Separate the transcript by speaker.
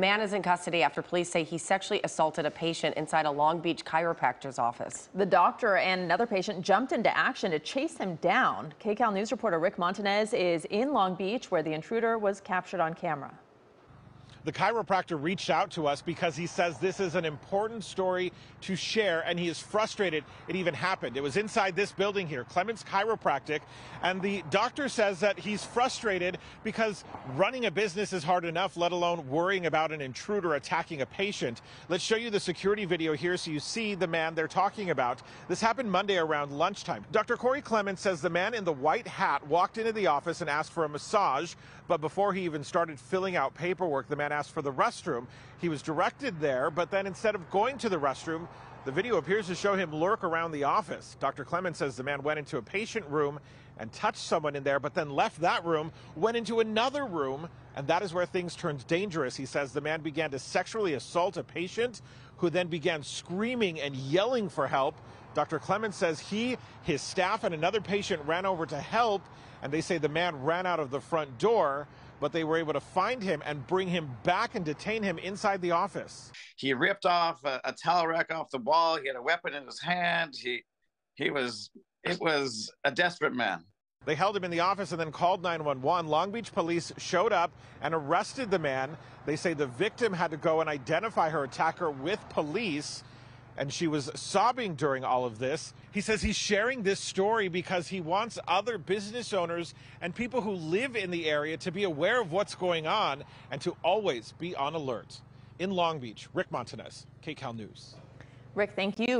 Speaker 1: man is in custody after police say he sexually assaulted a patient inside a Long Beach chiropractor's office.
Speaker 2: The doctor and another patient jumped into action to chase him down. KCAL News reporter Rick Montanez is in Long Beach where the intruder was captured on camera.
Speaker 3: The chiropractor reached out to us because he says this is an important story to share and he is frustrated it even happened. It was inside this building here, Clements Chiropractic, and the doctor says that he's frustrated because running a business is hard enough, let alone worrying about an intruder attacking a patient. Let's show you the security video here so you see the man they're talking about. This happened Monday around lunchtime. Dr. Corey Clements says the man in the white hat walked into the office and asked for a massage, but before he even started filling out paperwork, the man asked for the restroom. He was directed there, but then instead of going to the restroom, the video appears to show him lurk around the office. Dr. Clements says the man went into a patient room and touched someone in there, but then left that room, went into another room, and that is where things turned dangerous. He says the man began to sexually assault a patient who then began screaming and yelling for help. Dr. Clements says he, his staff, and another patient ran over to help, and they say the man ran out of the front door but they were able to find him and bring him back and detain him inside the office.
Speaker 4: He ripped off a, a towel rack off the wall. He had a weapon in his hand. He, he was, it was a desperate man.
Speaker 3: They held him in the office and then called 911. Long Beach police showed up and arrested the man. They say the victim had to go and identify her attacker with police and she was sobbing during all of this. He says he's sharing this story because he wants other business owners and people who live in the area to be aware of what's going on and to always be on alert. In Long Beach, Rick Montanez, KCAL News.
Speaker 2: Rick, thank you.